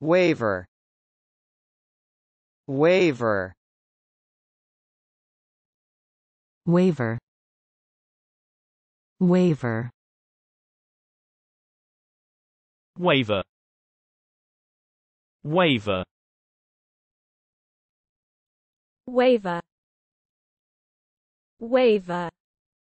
waiver waiver waiver waiver waiver waiver waiver waiver